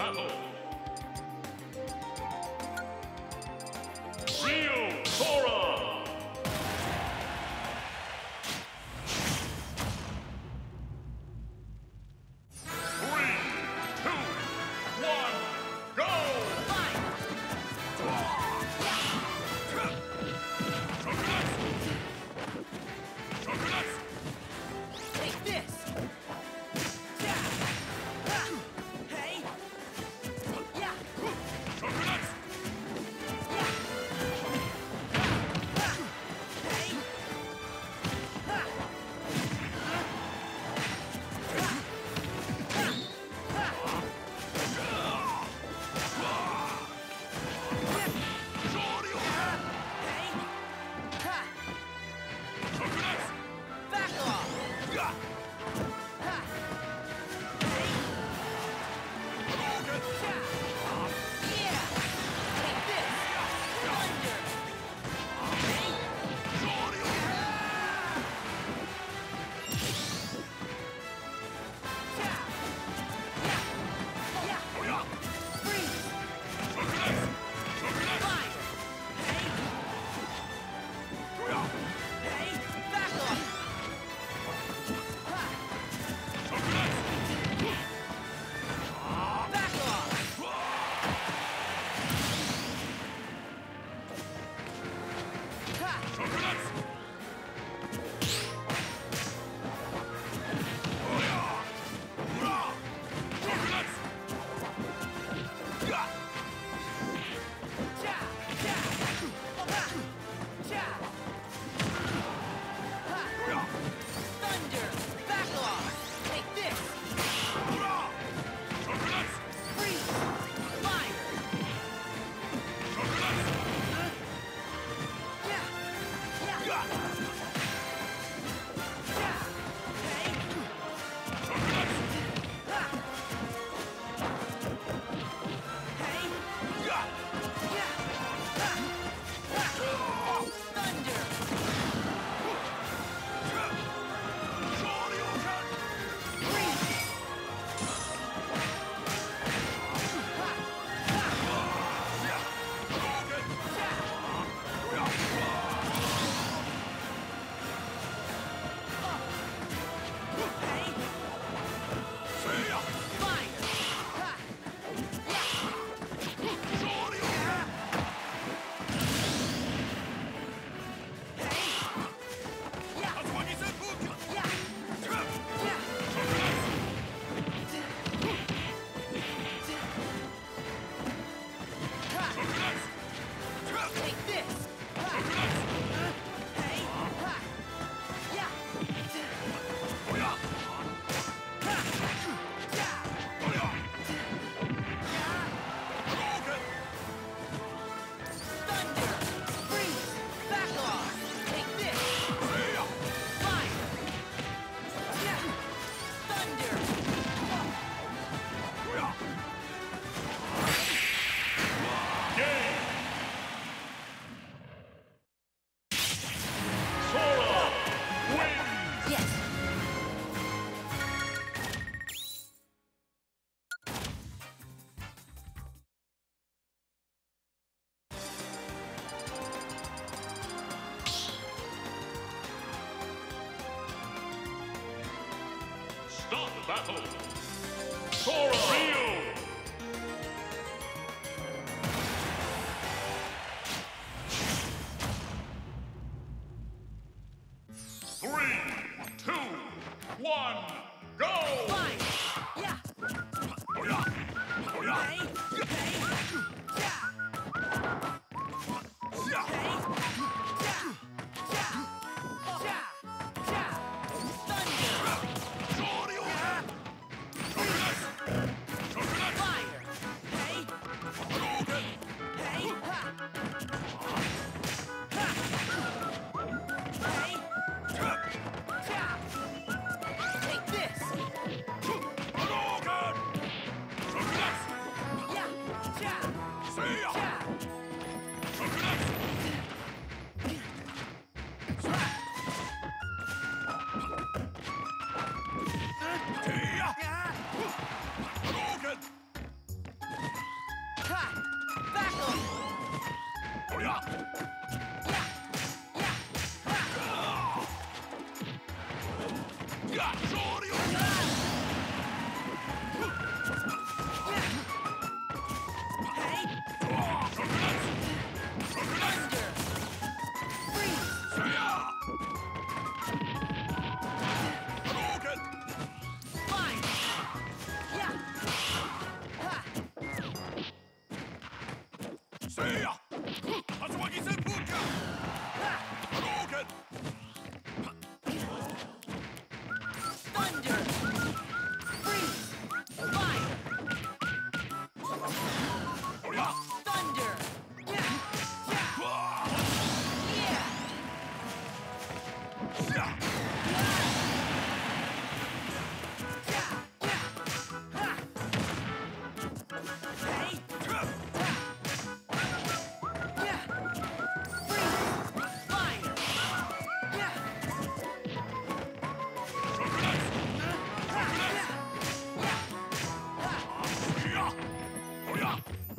battle! Hey! Sora! Yeah.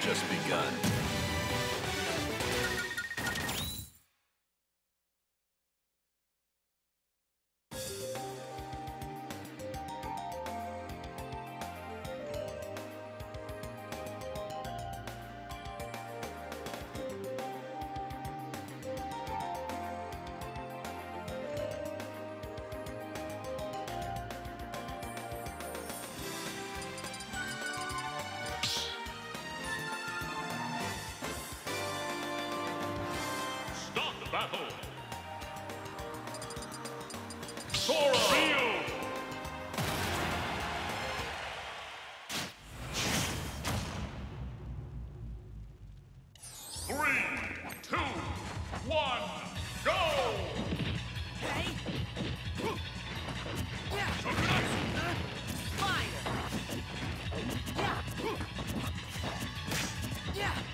just begun. Battle. Sora. Ryu. Yeah!